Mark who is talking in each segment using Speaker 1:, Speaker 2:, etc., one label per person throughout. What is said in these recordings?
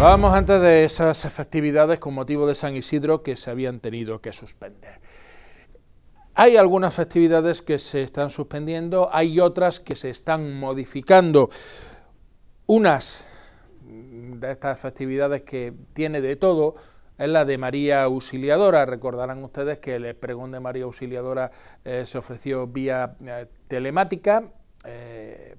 Speaker 1: Vamos antes de esas festividades con motivo de San Isidro que se habían tenido que suspender. Hay algunas festividades que se están suspendiendo, hay otras que se están modificando. Unas de estas festividades que tiene de todo es la de María Auxiliadora. Recordarán ustedes que el pregón de María Auxiliadora eh, se ofreció vía eh, telemática, eh,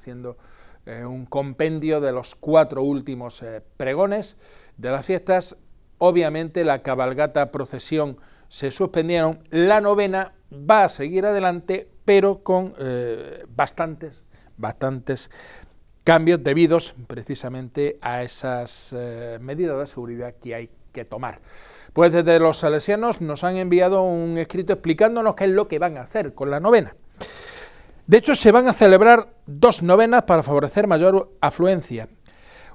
Speaker 1: haciendo eh, un compendio de los cuatro últimos eh, pregones de las fiestas. Obviamente la cabalgata procesión se suspendieron, la novena va a seguir adelante, pero con eh, bastantes, bastantes cambios debidos precisamente a esas medidas de seguridad que hay que tomar. Pues desde los salesianos nos han enviado un escrito explicándonos qué es lo que van a hacer con la novena. De hecho, se van a celebrar dos novenas para favorecer mayor afluencia.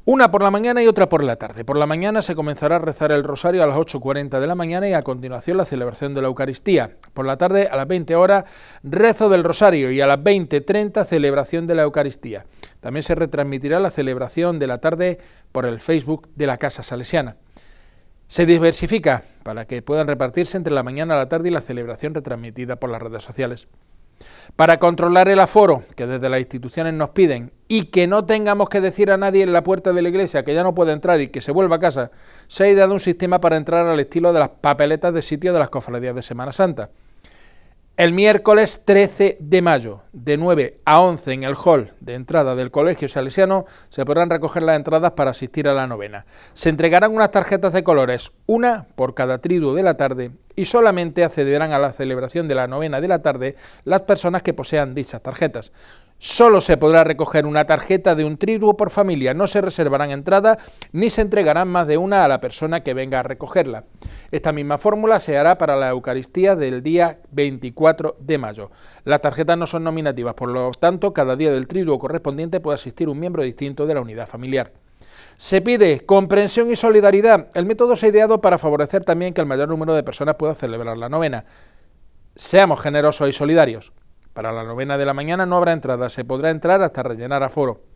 Speaker 1: Una por la mañana y otra por la tarde. Por la mañana se comenzará a rezar el rosario a las 8.40 de la mañana y a continuación la celebración de la Eucaristía. Por la tarde a las 20 horas rezo del rosario y a las 20.30 celebración de la Eucaristía. También se retransmitirá la celebración de la tarde por el Facebook de la Casa Salesiana. Se diversifica para que puedan repartirse entre la mañana, la tarde y la celebración retransmitida por las redes sociales. Para controlar el aforo que desde las instituciones nos piden y que no tengamos que decir a nadie en la puerta de la iglesia que ya no puede entrar y que se vuelva a casa, se ha ideado un sistema para entrar al estilo de las papeletas de sitio de las cofradías de Semana Santa. El miércoles 13 de mayo, de 9 a 11 en el hall de entrada del Colegio Salesiano, se podrán recoger las entradas para asistir a la novena. Se entregarán unas tarjetas de colores, una por cada triduo de la tarde, y solamente accederán a la celebración de la novena de la tarde las personas que posean dichas tarjetas. Solo se podrá recoger una tarjeta de un triduo por familia, no se reservarán entradas ni se entregarán más de una a la persona que venga a recogerla. Esta misma fórmula se hará para la Eucaristía del día 24 de mayo. Las tarjetas no son nominativas, por lo tanto, cada día del triduo correspondiente puede asistir un miembro distinto de la unidad familiar. Se pide comprensión y solidaridad. El método se ha ideado para favorecer también que el mayor número de personas pueda celebrar la novena. Seamos generosos y solidarios. Para la novena de la mañana no habrá entrada, se podrá entrar hasta rellenar aforo.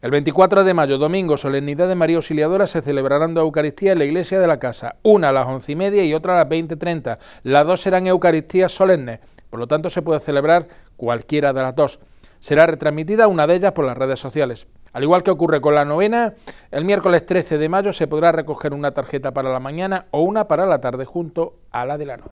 Speaker 1: El 24 de mayo, domingo, solemnidad de María Auxiliadora, se celebrarán dos Eucaristías en la iglesia de la casa, una a las once y media y otra a las 20.30. Las dos serán Eucaristías solemnes, por lo tanto se puede celebrar cualquiera de las dos. Será retransmitida una de ellas por las redes sociales. Al igual que ocurre con la novena, el miércoles 13 de mayo se podrá recoger una tarjeta para la mañana o una para la tarde junto a la de la noche.